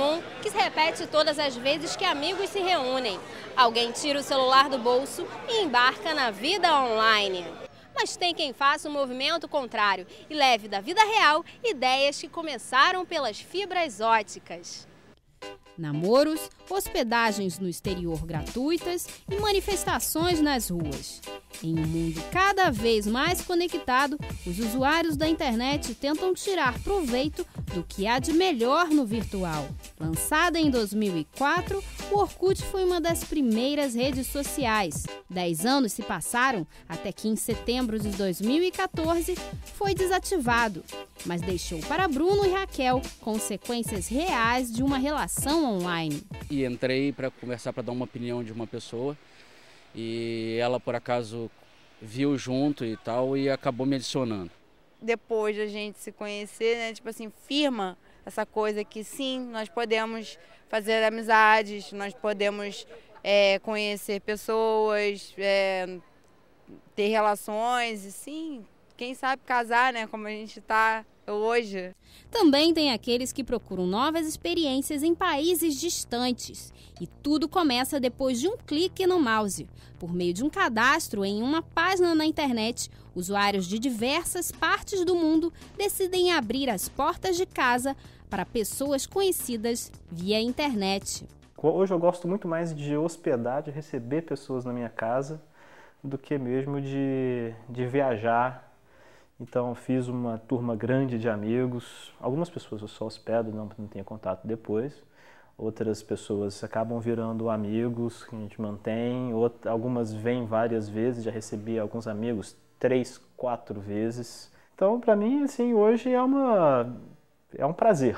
comum que se repete todas as vezes que amigos se reúnem. Alguém tira o celular do bolso e embarca na vida online. Mas tem quem faça o um movimento contrário e leve da vida real ideias que começaram pelas fibras óticas namoros, hospedagens no exterior gratuitas e manifestações nas ruas. Em um mundo cada vez mais conectado, os usuários da internet tentam tirar proveito do que há de melhor no virtual. Lançada em 2004, o Orkut foi uma das primeiras redes sociais. Dez anos se passaram até que, em setembro de 2014, foi desativado, mas deixou para Bruno e Raquel consequências reais de uma relação online. E entrei para conversar, para dar uma opinião de uma pessoa. E ela, por acaso, viu junto e tal e acabou me adicionando. Depois da gente se conhecer, né, tipo assim, firma essa coisa que sim, nós podemos fazer amizades, nós podemos é, conhecer pessoas, é, ter relações e sim, quem sabe casar, né? Como a gente está hoje. Também tem aqueles que procuram novas experiências em países distantes. E tudo começa depois de um clique no mouse. Por meio de um cadastro em uma página na internet, usuários de diversas partes do mundo decidem abrir as portas de casa para pessoas conhecidas via internet. Hoje eu gosto muito mais de hospedar, de receber pessoas na minha casa, do que mesmo de, de viajar então fiz uma turma grande de amigos. Algumas pessoas eu só hospedo, não, não tenho contato depois. Outras pessoas acabam virando amigos que a gente mantém. Outra, algumas vêm várias vezes, já recebi alguns amigos três, quatro vezes. Então, para mim, assim, hoje é uma é um prazer.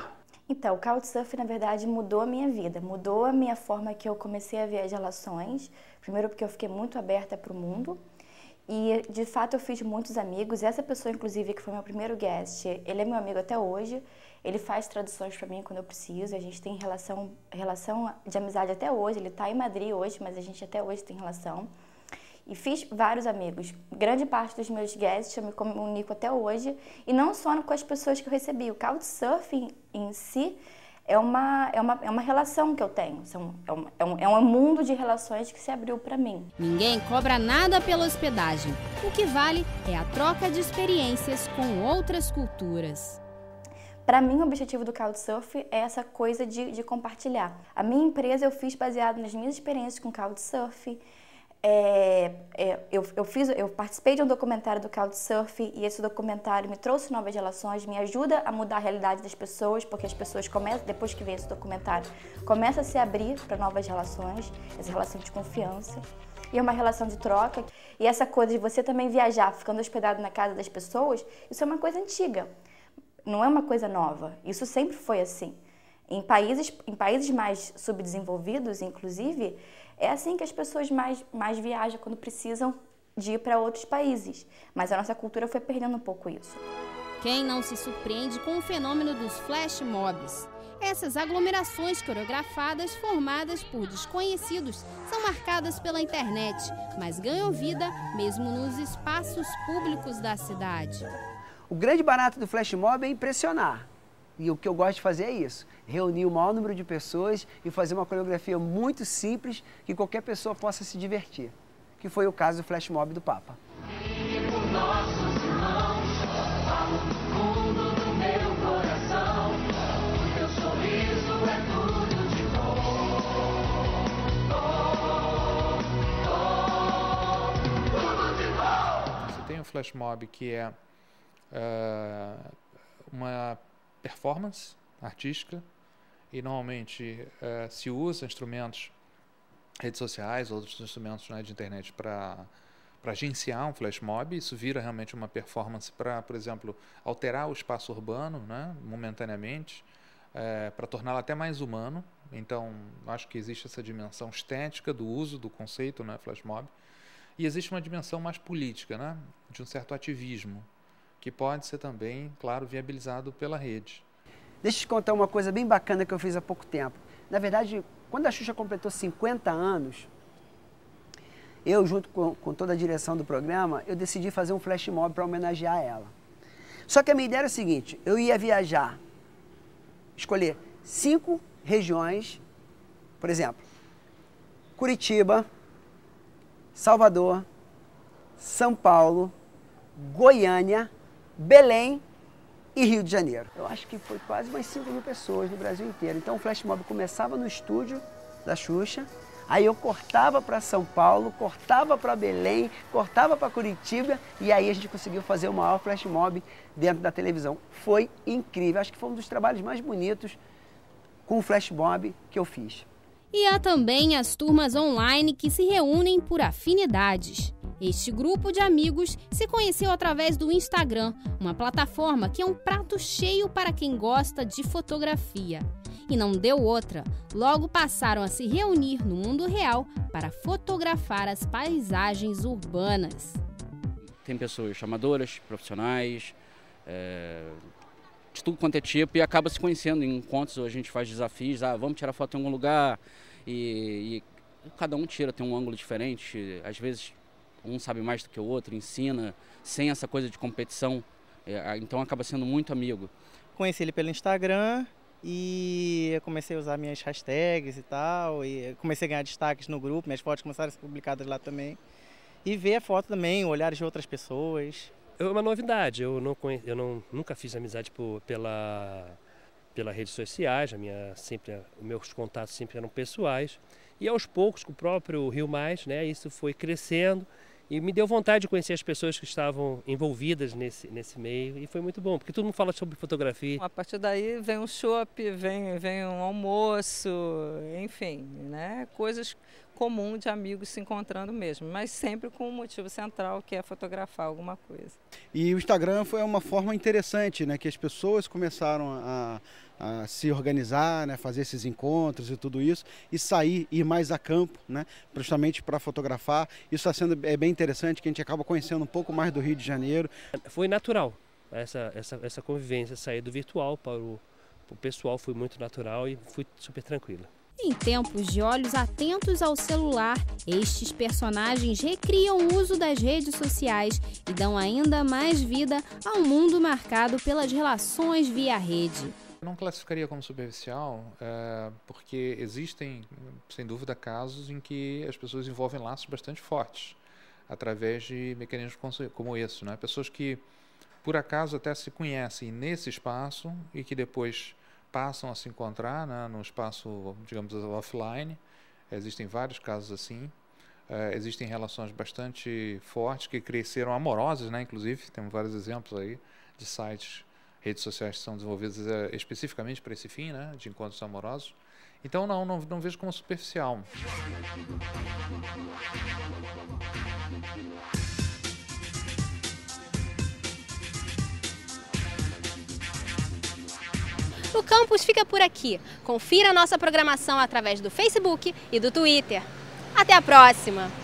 Então, o Couchsurf, na verdade, mudou a minha vida, mudou a minha forma que eu comecei a ver as relações. Primeiro porque eu fiquei muito aberta para o mundo e de fato eu fiz muitos amigos. Essa pessoa, inclusive, que foi meu primeiro guest, ele é meu amigo até hoje. Ele faz traduções para mim quando eu preciso. A gente tem relação, relação de amizade até hoje. Ele está em Madrid hoje, mas a gente até hoje tem relação. E fiz vários amigos. Grande parte dos meus guests eu me comunico até hoje. E não só com as pessoas que eu recebi. O Couchsurfing em si é uma, é uma, é uma relação que eu tenho. São, é, um, é, um, é um mundo de relações que se abriu para mim. Ninguém cobra nada pela hospedagem. O que vale é a troca de experiências com outras culturas. Para mim, o objetivo do Couchsurf é essa coisa de, de compartilhar. A minha empresa eu fiz baseado nas minhas experiências com Couchsurf, é, é, eu, eu, fiz, eu participei de um documentário do Couchsurf e esse documentário me trouxe novas relações, me ajuda a mudar a realidade das pessoas, porque as pessoas começam, depois que vê esse documentário, começam a se abrir para novas relações, essa relação de confiança. E é uma relação de troca. E essa coisa de você também viajar, ficando hospedado na casa das pessoas, isso é uma coisa antiga. Não é uma coisa nova. Isso sempre foi assim. Em países, em países mais subdesenvolvidos, inclusive, é assim que as pessoas mais, mais viajam quando precisam de ir para outros países. Mas a nossa cultura foi perdendo um pouco isso. Quem não se surpreende com o fenômeno dos flash mobs? Essas aglomerações coreografadas formadas por desconhecidos são marcadas pela internet, mas ganham vida mesmo nos espaços públicos da cidade. O grande barato do flash mob é impressionar. E o que eu gosto de fazer é isso: reunir o maior número de pessoas e fazer uma coreografia muito simples que qualquer pessoa possa se divertir. Que foi o caso do flash mob do Papa. O flash mob que é uh, uma performance artística e normalmente uh, se usa instrumentos, redes sociais, outros instrumentos né, de internet para para agenciar um flash mob, isso vira realmente uma performance para, por exemplo, alterar o espaço urbano, né, momentaneamente, é, para torná-lo até mais humano. Então, acho que existe essa dimensão estética do uso do conceito, né, flash mob, e existe uma dimensão mais política, né, de um certo ativismo, que pode ser também, claro, viabilizado pela rede. Deixa eu te contar uma coisa bem bacana que eu fiz há pouco tempo. Na verdade, quando a Xuxa completou 50 anos, eu, junto com, com toda a direção do programa, eu decidi fazer um flash mob para homenagear ela. Só que a minha ideia era o seguinte: eu ia viajar, escolher cinco regiões, por exemplo, Curitiba, Salvador, São Paulo, Goiânia, Belém e Rio de Janeiro. Eu acho que foi quase umas 5 mil pessoas no Brasil inteiro. Então o Flash Mob começava no estúdio da Xuxa, aí eu cortava para São Paulo, cortava para Belém, cortava para Curitiba e aí a gente conseguiu fazer o maior Flash Mob dentro da televisão. Foi incrível, acho que foi um dos trabalhos mais bonitos com o Flash Mob que eu fiz. E há também as turmas online que se reúnem por afinidades. Este grupo de amigos se conheceu através do Instagram, uma plataforma que é um prato cheio para quem gosta de fotografia. E não deu outra, logo passaram a se reunir no mundo real para fotografar as paisagens urbanas. Tem pessoas chamadoras, profissionais, é, de tudo quanto é tipo, e acaba se conhecendo em encontros, a gente faz desafios, ah, vamos tirar foto em algum lugar, e, e cada um tira, tem um ângulo diferente, às vezes um sabe mais do que o outro, ensina, sem essa coisa de competição. É, então acaba sendo muito amigo. Conheci ele pelo Instagram e comecei a usar minhas hashtags e tal, e comecei a ganhar destaques no grupo, minhas fotos começaram a ser publicadas lá também. E ver a foto também, olhares de outras pessoas. É uma novidade, eu, não conhe... eu não, nunca fiz amizade por, pela, pelas redes sociais, a minha, sempre, os meus contatos sempre eram pessoais. E aos poucos, com o próprio Rio Mais, né, isso foi crescendo e me deu vontade de conhecer as pessoas que estavam envolvidas nesse, nesse meio e foi muito bom, porque todo mundo fala sobre fotografia. A partir daí vem um chopp, vem, vem um almoço, enfim, né? coisas comuns de amigos se encontrando mesmo, mas sempre com um motivo central que é fotografar alguma coisa. E o Instagram foi uma forma interessante, né? que as pessoas começaram a a se organizar, né, fazer esses encontros e tudo isso, e sair, ir mais a campo, né, justamente para fotografar. Isso está sendo é bem interessante, que a gente acaba conhecendo um pouco mais do Rio de Janeiro. Foi natural essa, essa, essa convivência, sair do virtual para o, o pessoal foi muito natural e fui super tranquila. Em tempos de olhos atentos ao celular, estes personagens recriam o uso das redes sociais e dão ainda mais vida ao mundo marcado pelas relações via rede. Não classificaria como superficial, é, porque existem, sem dúvida, casos em que as pessoas envolvem laços bastante fortes através de mecanismos como esse, né? Pessoas que por acaso até se conhecem nesse espaço e que depois passam a se encontrar né, no espaço, digamos, offline. Existem vários casos assim. É, existem relações bastante fortes que cresceram amorosas, né? Inclusive, temos vários exemplos aí de sites redes sociais que são desenvolvidas é, especificamente para esse fim, né, de encontros amorosos. Então não, não, não vejo como superficial. O campus fica por aqui. Confira a nossa programação através do Facebook e do Twitter. Até a próxima!